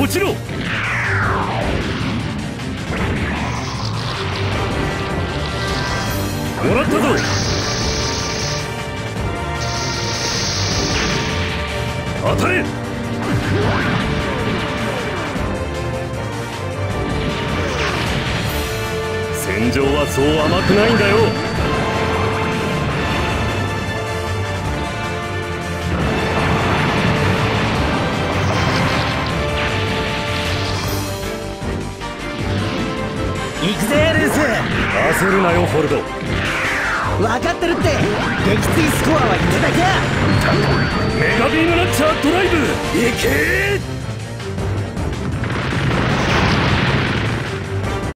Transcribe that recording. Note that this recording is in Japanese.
落ちろ。もらったぞ。当たれ。戦場はそう甘くないんだよ。行くぜルース。焦るなよフォルド。分かってるって。撃墜スコアは1だけメガビームランチャードライブ。いけ